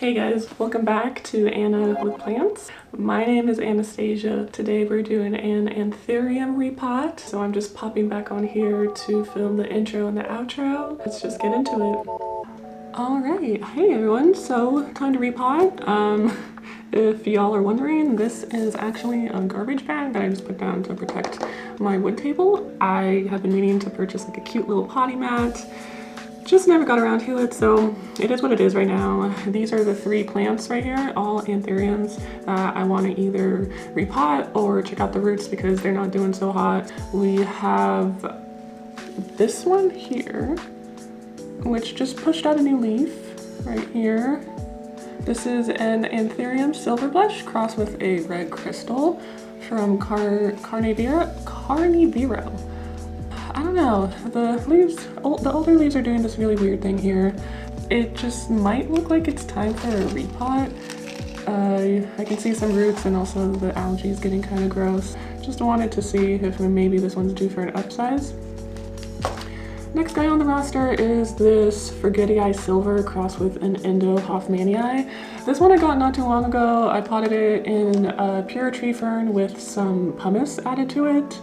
Hey guys, welcome back to Anna with Plants. My name is Anastasia. Today we're doing an anthurium repot. So I'm just popping back on here to film the intro and the outro. Let's just get into it. Alright, hey everyone, so time to repot. Um, if y'all are wondering, this is actually a garbage bag that I just put down to protect my wood table. I have been meaning to purchase like a cute little potty mat just never got around to it, so it is what it is right now. These are the three plants right here, all anthuriums. Uh, I want to either repot or check out the roots because they're not doing so hot. We have this one here, which just pushed out a new leaf right here. This is an anthurium silver blush crossed with a red crystal from Car Carnivira, Carnivero. I don't know, the leaves, the older leaves are doing this really weird thing here. It just might look like it's time for a repot. Uh, I can see some roots and also the algae is getting kind of gross. Just wanted to see if maybe this one's due for an upsize. Next guy on the roster is this Forgetii Silver crossed with an Indo Hoffmannii. This one I got not too long ago. I potted it in a pure tree fern with some pumice added to it.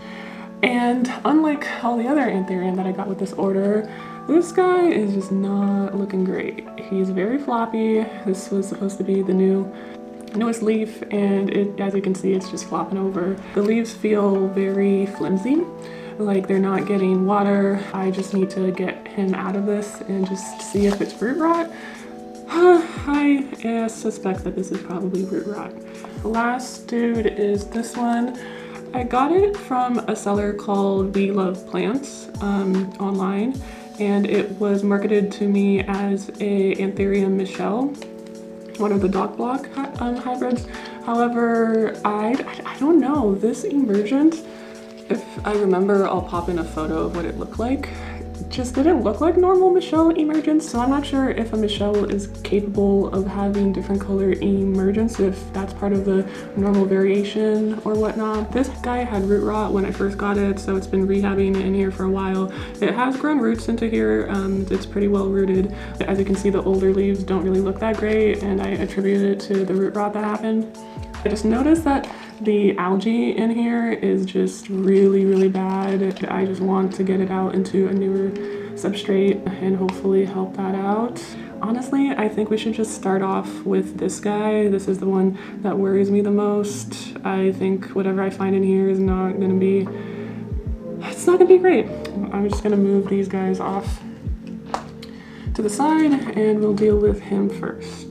And unlike all the other anthurium that I got with this order, this guy is just not looking great. He's very floppy. This was supposed to be the new newest leaf and it, as you can see it's just flopping over. The leaves feel very flimsy like they're not getting water. I just need to get him out of this and just see if it's root rot. I suspect that this is probably root rot. The last dude is this one. I got it from a seller called We Love Plants um, online and it was marketed to me as a Anthurium Michelle, one of the doc block um, hybrids. However, I, I don't know, this emergent, if I remember, I'll pop in a photo of what it looked like just didn't look like normal Michelle emergence. So I'm not sure if a Michelle is capable of having different color emergence, if that's part of the normal variation or whatnot. This guy had root rot when I first got it, so it's been rehabbing in here for a while. It has grown roots into here. Um, it's pretty well rooted. As you can see, the older leaves don't really look that great, and I attribute it to the root rot that happened. I just noticed that the algae in here is just really, really bad. I just want to get it out into a newer substrate and hopefully help that out. Honestly, I think we should just start off with this guy. This is the one that worries me the most. I think whatever I find in here is not gonna be, it's not gonna be great. I'm just gonna move these guys off to the side and we'll deal with him first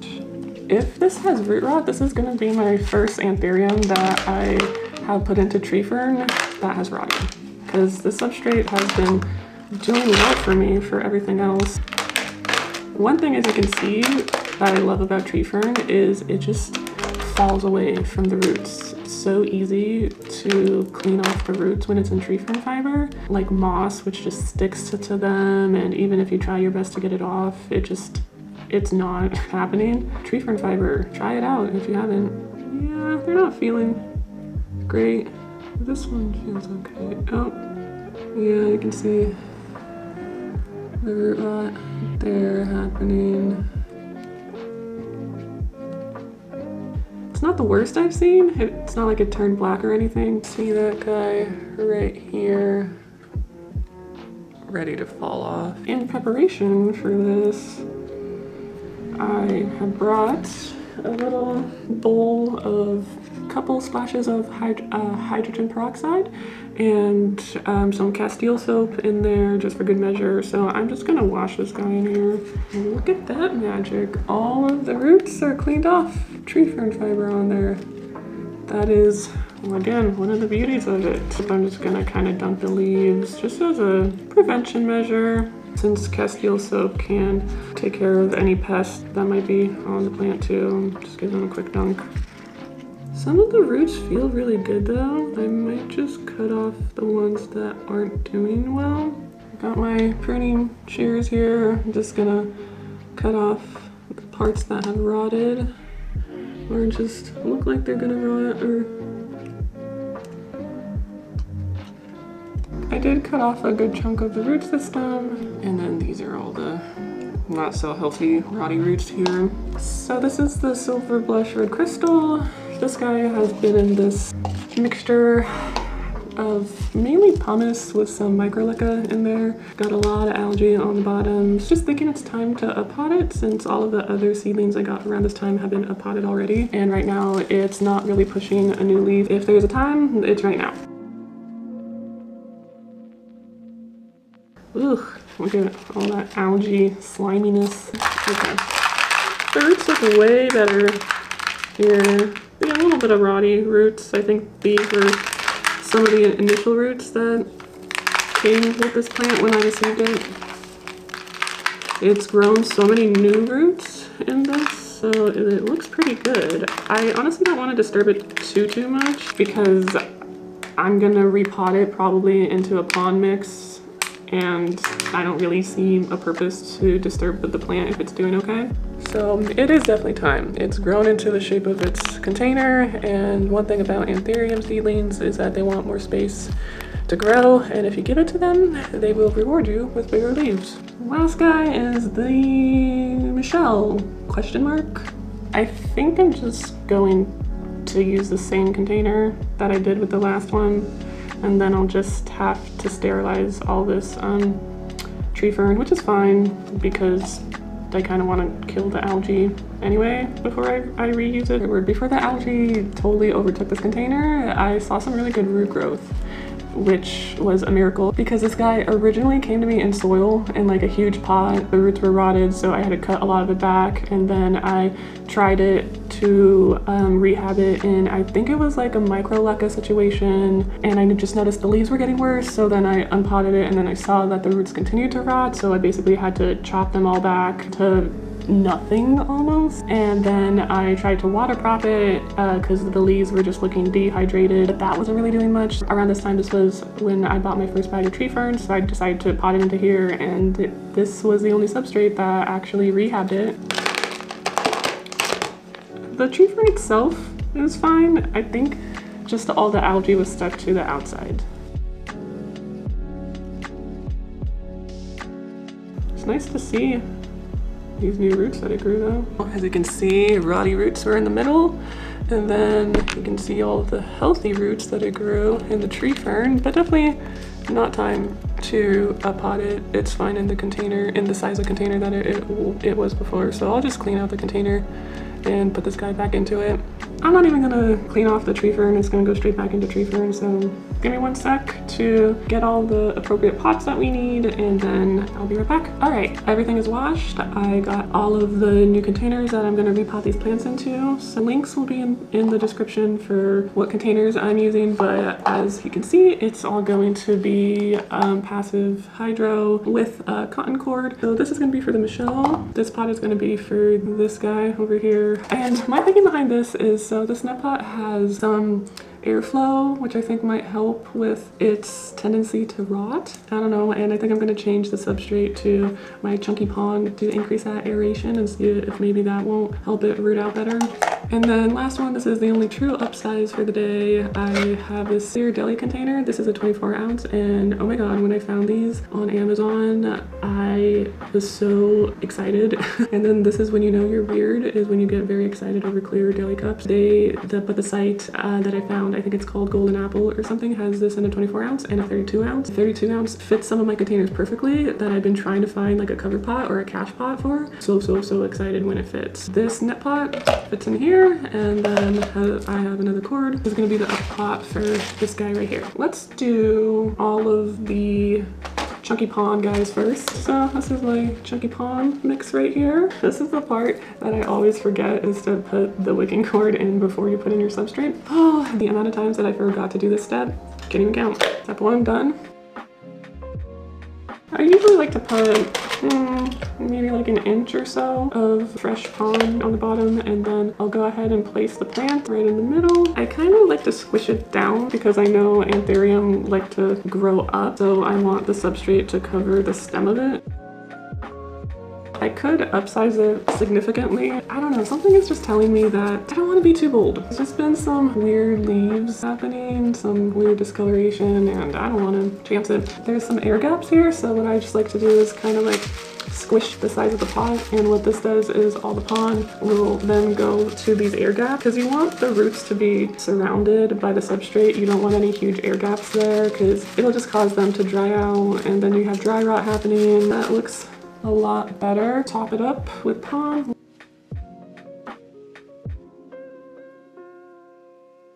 if this has root rot, this is gonna be my first anthurium that I have put into tree fern that has rotted. Because the substrate has been doing well for me for everything else. One thing as you can see that I love about tree fern is it just falls away from the roots. It's so easy to clean off the roots when it's in tree fern fiber. Like moss, which just sticks to, to them, and even if you try your best to get it off, it just it's not happening. Tree fern fiber, try it out if you haven't. Yeah, they're not feeling great. This one feels okay. Oh, yeah, you can see the root rot there happening. It's not the worst I've seen. It's not like it turned black or anything. See that guy right here ready to fall off. In preparation for this, I have brought a little bowl of a couple splashes of hyd uh, hydrogen peroxide and um, some Castile soap in there just for good measure. So I'm just gonna wash this guy in here. look at that magic. All of the roots are cleaned off. Tree fern fiber on there. That is, well, again, one of the beauties of it. I'm just gonna kind of dump the leaves just as a prevention measure. Since Castile soap can take care of any pests that might be on the plant too, just give them a quick dunk. Some of the roots feel really good though. I might just cut off the ones that aren't doing well. Got my pruning shears here. I'm just gonna cut off the parts that have rotted or just look like they're gonna rot or did cut off a good chunk of the root system, and then these are all the not so healthy rotty roots here. So this is the Silver Blush Red Crystal. This guy has been in this mixture of mainly pumice with some micro leca in there. Got a lot of algae on the bottom. Just thinking it's time to uppot it since all of the other seedlings I got around this time have been uppotted already. And right now it's not really pushing a new leaf. If there's a time, it's right now. Ugh, look at all that algae sliminess. Okay. The roots look way better here. Yeah, a little bit of rotty roots. I think these were some of the initial roots that came with this plant when I received it. It's grown so many new roots in this, so it looks pretty good. I honestly don't want to disturb it too, too much because I'm gonna repot it probably into a pon mix and I don't really see a purpose to disturb the plant if it's doing okay. So it is definitely time. It's grown into the shape of its container and one thing about anthurium seedlings is that they want more space to grow and if you give it to them, they will reward you with bigger leaves. Last guy is the Michelle question mark. I think I'm just going to use the same container that I did with the last one and then I'll just have to sterilize all this um, tree fern, which is fine because I kind of want to kill the algae anyway before I, I reuse it. Before the algae totally overtook this container, I saw some really good root growth which was a miracle because this guy originally came to me in soil in like a huge pot. The roots were rotted, so I had to cut a lot of it back. And then I tried it to um, rehab it and I think it was like a micro leca situation. And I just noticed the leaves were getting worse. So then I unpotted it and then I saw that the roots continued to rot. So I basically had to chop them all back to nothing almost. And then I tried to water prop it because uh, the leaves were just looking dehydrated. But that wasn't really doing much. Around this time, this was when I bought my first bag of tree ferns. So I decided to pot it into here and it, this was the only substrate that actually rehabbed it. The tree fern itself is fine. I think just all the algae was stuck to the outside. It's nice to see these new roots that it grew though. As you can see, rotty roots were in the middle, and then you can see all the healthy roots that it grew in the tree fern, but definitely not time to pot it. It's fine in the container, in the size of container that it, it, it was before. So I'll just clean out the container and put this guy back into it. I'm not even gonna clean off the tree fern, it's gonna go straight back into tree fern, so give me one sec to get all the appropriate pots that we need and then I'll be right back. All right, everything is washed. I got all of the new containers that I'm gonna repot these plants into. So links will be in, in the description for what containers I'm using, but as you can see, it's all going to be um, passive hydro with a cotton cord. So this is gonna be for the Michelle. This pot is gonna be for this guy over here. And my thinking behind this is so this net pot has some airflow, which I think might help with its tendency to rot. I don't know, and I think I'm gonna change the substrate to my chunky pon to increase that aeration and see if maybe that won't help it root out better. And then last one, this is the only true upsize for the day. I have this Sear deli container. This is a 24 ounce and oh my God, when I found these on Amazon, I was so excited. and then this is when you know you're weird, is when you get very excited over clear deli cups. They, the, but the site uh, that I found, I think it's called Golden Apple or something, has this in a 24 ounce and a 32 ounce. 32 ounce fits some of my containers perfectly that I've been trying to find like a cover pot or a cache pot for. So, so, so excited when it fits. This net pot fits in here here, and then I have another cord. This is gonna be the up pot for this guy right here. Let's do all of the chunky pon guys first. So this is my chunky pon mix right here. This is the part that I always forget is to put the wicking cord in before you put in your substrate. Oh, the amount of times that I forgot to do this step, can't even count. Step one, done. I usually like to put mm, maybe like an inch or so of fresh pon on the bottom and then I'll go ahead and place the plant right in the middle. I kind of like to squish it down because I know anthurium like to grow up so I want the substrate to cover the stem of it. I could upsize it significantly. I don't know, something is just telling me that I don't want to be too bold. There's just been some weird leaves happening, some weird discoloration, and I don't want to chance it. There's some air gaps here, so what I just like to do is kind of like squish the size of the pot and what this does is all the pon will then go to these air gaps because you want the roots to be surrounded by the substrate. You don't want any huge air gaps there because it'll just cause them to dry out and then you have dry rot happening. That looks a lot better. Top it up with pon.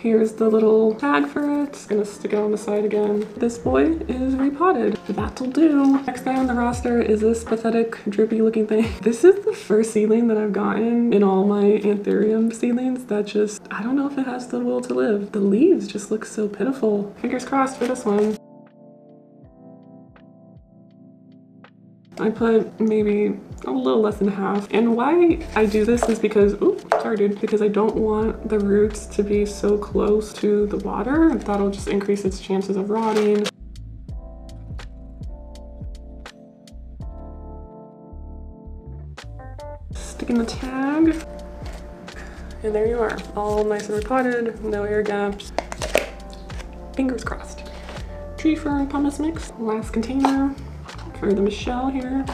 Here's the little tag for it. It's gonna stick it on the side again. This boy is repotted. That'll do. Next guy on the roster is this pathetic, droopy looking thing. This is the first seedling that I've gotten in all my anthurium seedlings that just, I don't know if it has the will to live. The leaves just look so pitiful. Fingers crossed for this one. I put maybe a little less than half. And why I do this is because, ooh, sorry dude, because I don't want the roots to be so close to the water. That'll just increase its chances of rotting. Sticking the tag. And there you are, all nice and repotted, no air gaps. Fingers crossed. Tree fern pumice mix, last container for the Michelle here.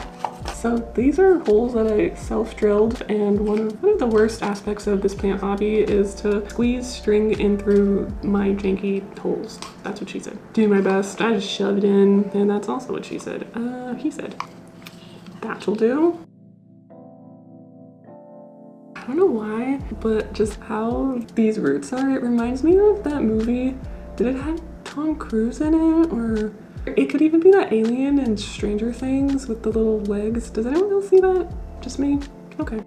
So these are holes that I self-drilled and one of, the worst aspects of this plant hobby is to squeeze string in through my janky holes. That's what she said. Do my best. I just shoved in and that's also what she said. Uh, he said. That'll do. I don't know why, but just how these roots are, it reminds me of that movie. Did it have Tom Cruise in it or it could even be that alien in Stranger Things with the little legs. Does anyone else see that? Just me? Okay.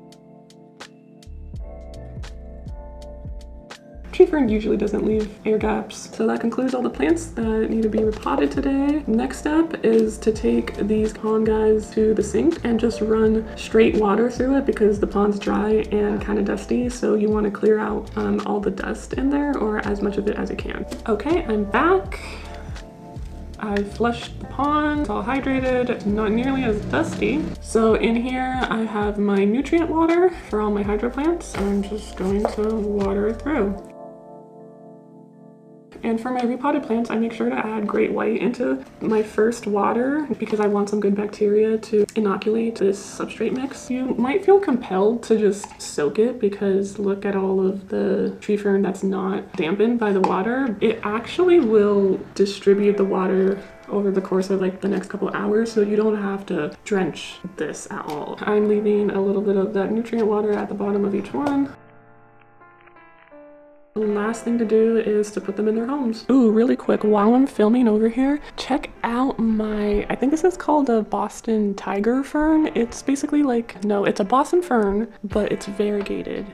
Tree fern usually doesn't leave air gaps. So that concludes all the plants that need to be repotted today. Next step is to take these pon guys to the sink and just run straight water through it because the pon's dry and kind of dusty. So you want to clear out um, all the dust in there or as much of it as you can. Okay, I'm back. I flushed the pon, it's all hydrated, not nearly as dusty. So in here I have my nutrient water for all my hydro plants. I'm just going to water through. And for my repotted plants, I make sure to add great white into my first water because I want some good bacteria to inoculate this substrate mix. You might feel compelled to just soak it because look at all of the tree fern that's not dampened by the water. It actually will distribute the water over the course of like the next couple hours so you don't have to drench this at all. I'm leaving a little bit of that nutrient water at the bottom of each one. Last thing to do is to put them in their homes. Ooh, really quick, while I'm filming over here, check out my, I think this is called a Boston tiger fern. It's basically like, no, it's a Boston fern, but it's variegated.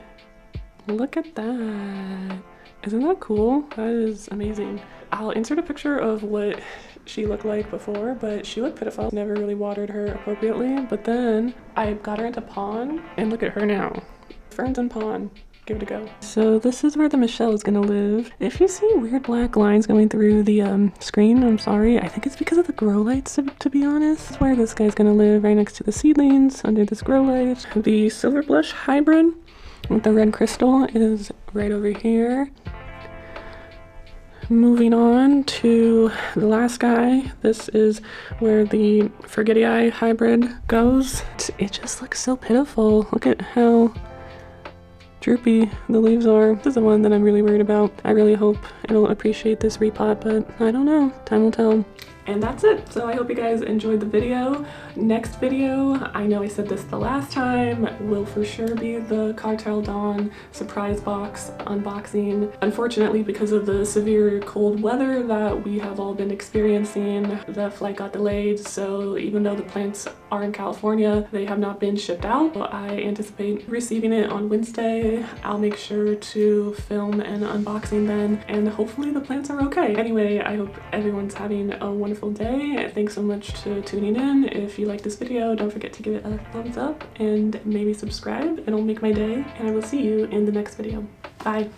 Look at that. Isn't that cool? That is amazing. I'll insert a picture of what she looked like before, but she looked pitiful. Never really watered her appropriately, but then I got her into pon and look at her now. Ferns and pon give it a go. So this is where the Michelle is gonna live. If you see weird black lines going through the um, screen, I'm sorry. I think it's because of the grow lights, to, to be honest. Where this guy's gonna live, right next to the seedlings, under this grow light. The silver blush hybrid with the red crystal is right over here. Moving on to the last guy. This is where the Forgetii hybrid goes. It just looks so pitiful. Look at how droopy the leaves are. This is the one that I'm really worried about. I really hope it'll appreciate this repot, but I don't know. Time will tell. And that's it. So I hope you guys enjoyed the video. Next video, I know I said this the last time, will for sure be the Cartel Dawn surprise box unboxing. Unfortunately, because of the severe cold weather that we have all been experiencing, the flight got delayed. So even though the plants are in California, they have not been shipped out. I anticipate receiving it on Wednesday. I'll make sure to film an unboxing then, and hopefully the plants are okay. Anyway, I hope everyone's having a wonderful day. Thanks so much to tuning in. If you like this video, don't forget to give it a thumbs up and maybe subscribe. It'll make my day, and I will see you in the next video. Bye.